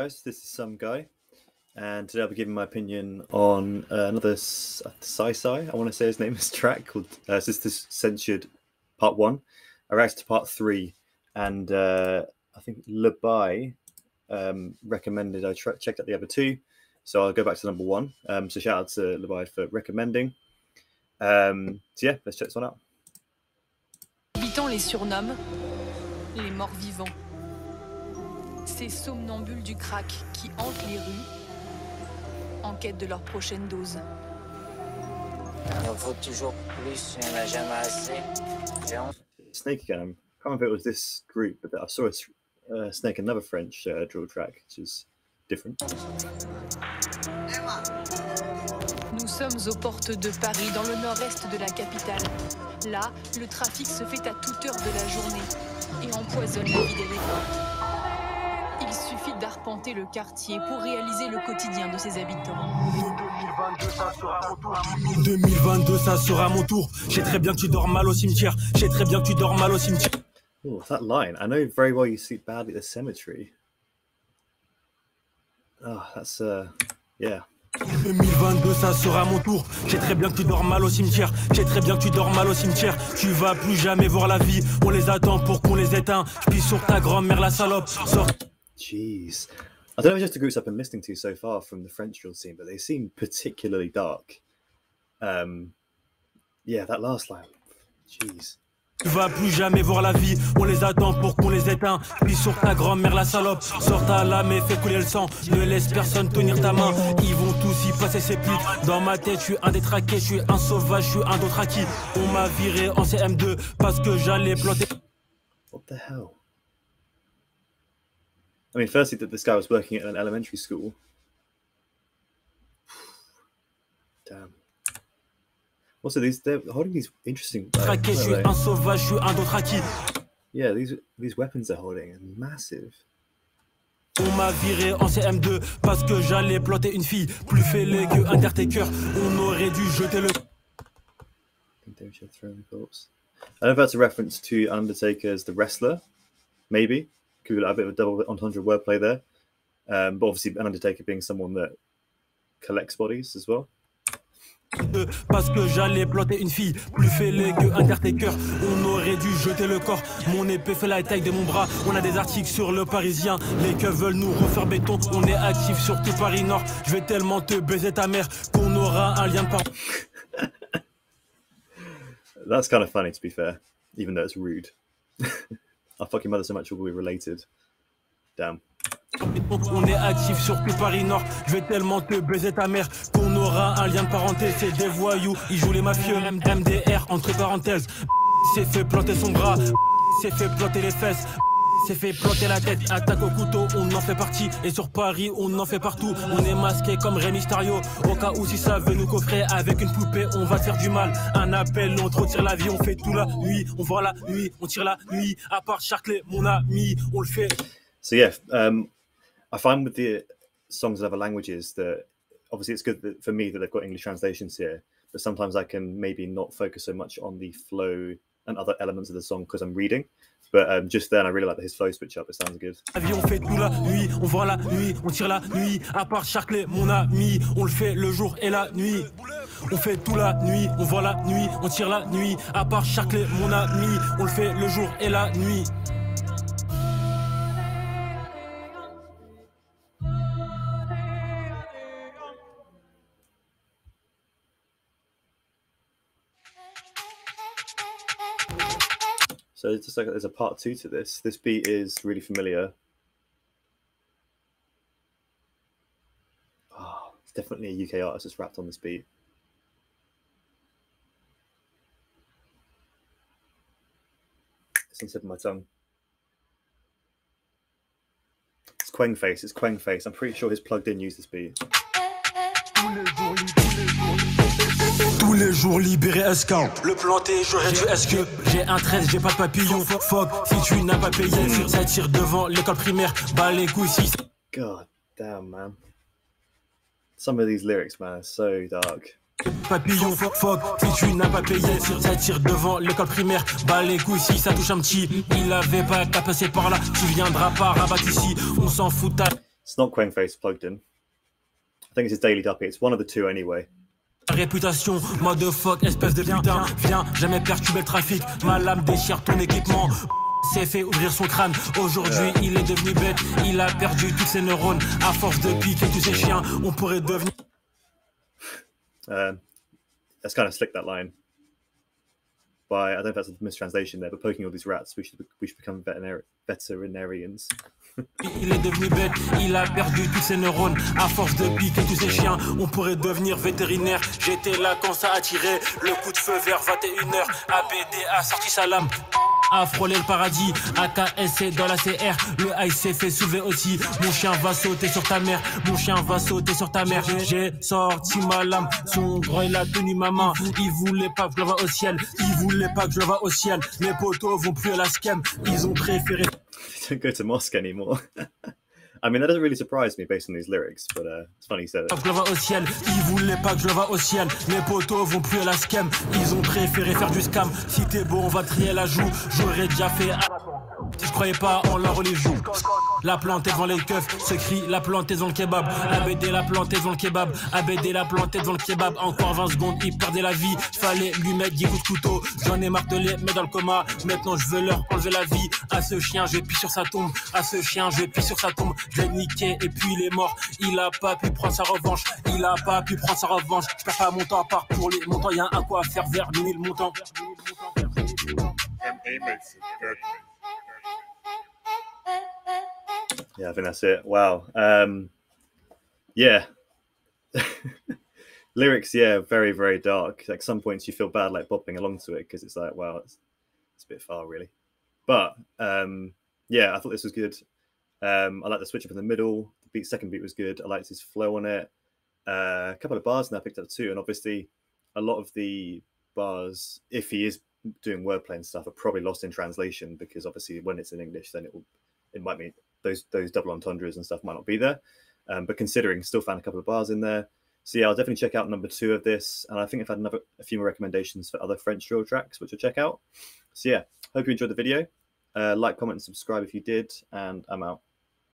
guys? This is some guy, and today I'll be giving my opinion on uh, another Sai Sai. I want to say his name is track called uh, Sister Censured Part One. I reacted to Part Three, and uh, I think Labai um, recommended I tra- checked out the other two, so I'll go back to number one. Um, so shout out to Labai for recommending. Um, so yeah, let's check this one out. Habitants les surnomment les morts vivants. Ces somnambules du crack qui hantent les rues en quête de leur prochaine dose. Il en faut toujours plus, il n'y en a jamais assez. Snake again. I can't remember if it was this group, but I saw a uh, Snake, another French uh, drill track, which is different. Nous sommes aux portes de Paris, dans le nord-est de la capitale. Là, le trafic se fait à toute heure de la journée et empoisonne la vie des riverains. D'arpenter le quartier pour réaliser le quotidien de ses habitants. 2022, ça sera mon tour. J'ai très bien que tu dors mal au cimetière. J'ai très bien que tu dors mal au cimetière. Oh, that line. I know very well you sleep badly at the cemetery. Oh, that's, uh, yeah. 2022, ça sera mon tour. J'ai très bien que tu dors mal au cimetière. J'ai très bien que tu dors mal au cimetière. Tu vas plus jamais voir la vie. On les attend pour qu'on les éteint. Je pisse sur ta grand-mère, la salope. Sors Jeez. I don't know just the groups I've been listening to so far from the French drill scene, but they seem particularly dark. Um, yeah, that last line. Jeez. Tu vas plus jamais voir la vie, on les attend pour qu'on les éteint. Puis sur ta grand-mère la salope, sors ta lame et fais couler le sang. Ne laisse personne tenir ta main, ils vont tous y passer ses putes. Dans ma tête, je suis un détraqué, je suis un sauvage, je suis un d'autre acquis. On m'a viré en CM2 parce que j'allais planter. What the hell? I mean, firstly, that this guy was working at an elementary school. Damn. Also, these they're holding these interesting. uh, Traqué, je what suis are they? un sauvage, je suis un d'autre acquis. Yeah, these these weapons they're holding are massive. On m'a viré en CM2 parce que j'allais planter une fille. Plus fêlée que Undertaker, on aurait dû jeter le. I think they should throw the corpse. I don't know if that's a reference to Undertaker as the wrestler, maybe. Could be a bit of a double entendre wordplay there. Um, but obviously, an Undertaker being someone that collects bodies as well. Parce que j'allais planter une fille plus fêlée que Undertaker. On aurait dû jeter le corps. Mon épée fait la taille de mon bras. On a des articles sur le Parisien. Les keufs veulent nous refaire béton. On est actif sur tout Paris Nord. Je vais tellement te baiser ta mère qu'on aura un lien de parole. That's kind of funny, to be fair, even though it's rude. I'll fuck your mother so much be related. Damn. On est actif sur tout Paris Nord. Je vais tellement te baiser ta mère qu'on aura un lien de parenté. C'est des voyous, ils jouent les mafieux. MDR entre parenthèses. C'est fait planter son bras. C'est fait planter les fesses. C'est fait planter la tête, attaque au couteau, on en fait partie. Et sur Paris, on en fait partout. On est masqué comme Rey Mysterio. Au cas où si ça veut nous coffrer avec une poupée, on va faire du mal. Un appel, on te la vie, on fait tout la nuit. On voit la nuit, on tire la nuit. À part Charclay, mon ami, on le fait. So yeah, um, I find with the songs in other languages that obviously it's good that, for me that they've got English translations here, but sometimes I can maybe not focus so much on the flow and other elements of the song because I'm reading. But um, just then, I really like his flow switch up. It sounds good. On fait tout la nuit, on voit la nuit, on tire la nuit. À part Charclay, mon ami, on le fait le jour et la nuit. On fait tout la nuit, on voit la nuit, on tire la nuit. À part Charclay, mon ami, on le fait le jour et la nuit. So it's just like there's a part two to this. This beat is really familiar. Oh, it's definitely a UK artist that's rapped on this beat. It's on of my tongue. It's Quang Face. It's Quang Face. I'm pretty sure his plugged in used this beat. Les jours libéré SK Le planté, j'aurais dû est-ce que J'ai un 13, j'ai pas de papillon Fuck, si tu n'as pas payé Sur ça tire devant l'école primaire Bah les couilles si God damn, man. Some of these lyrics, man, are so dark. Papillon, fuck, fuck, si tu n'as pas payé Sur ça tire devant l'école primaire Bah les couilles si ça touche un petit Il avait pas qu'à passer par là Tu viendras pas rabattre ici On s'en fout ta It's not Quangface plugged in. I think it's his daily duppy. It's one of the two anyway. Réputation, motherfuck, espèce de putain, viens, jamais perturber le trafic, ma lame déchire ton équipement. S'est fait ouvrir son crâne. Aujourd'hui, il est devenu bête. Il a perdu tous ses neurones. À force de piquer tous ses chiens, on pourrait devenir. That's kind of slick that line. By I don't know if that's a mistranslation there, but poking all these rats, we should we should become veterinar- veterinarians. Il est devenu bête, il a perdu tous ses neurones. À force de piquer tous ses chiens, on pourrait devenir vétérinaire. J'étais là quand ça a tiré. Le coup de feu vers 21h. ABD a sorti sa lame. A frôlé le paradis, AKSC dans la CR, le high s'est fait soulever aussi. Mon chien va sauter sur ta mère, mon chien va sauter sur ta mère. J'ai sorti ma lame, son grand il a tenu ma main. Il voulait pas que je le au ciel, il voulait pas que je le vois au ciel. Mes potos vont plus à la scam, ils ont préféré. I mean, that doesn't really surprise me based on these lyrics, but uh, it's funny he said it. pas que je le vois au ciel. Mes vont plus. La devant les keufs. Ce cri, la dans le kebab. ABD, la devant le kebab. ABD, la devant le kebab. Encore 20 secondes, il perdait la vie. Fallait lui mettre 10 coups de couteau. J'en ai martelé, mais dans le coma. Maintenant, je veux leur enlever la vie. À ce chien, je puis sur sa tombe. À ce chien, je puis sur sa tombe. Je niqué et puis il est mort. Il a pas pu prendre sa revanche. Il a pas pu prendre sa revanche. Je perds pas mon temps à part pour les montants. Y a un quoi à faire vers le montant. Yeah, I think that's it. Wow. Um, yeah. Lyrics, yeah, very, very dark. Like some points you feel bad like bopping along to it because it's like, wow, it's, it's a bit far, really. But um, yeah, I thought this was good. Um, I like the switch up in the middle. The beat, second beat was good. I liked his flow on it. Uh, a couple of bars and I picked up too. And obviously, a lot of the bars, if he is doing wordplay and stuff, are probably lost in translation because obviously when it's in English, then it will it might be those those double entendres and stuff might not be there. Um, but considering, still found a couple of bars in there. So yeah, I'll definitely check out number two of this, and I think I've had another a few more recommendations for other French drill tracks, which I'll check out. So yeah, hope you enjoyed the video. Uh, like, comment, and subscribe if you did, and I'm out.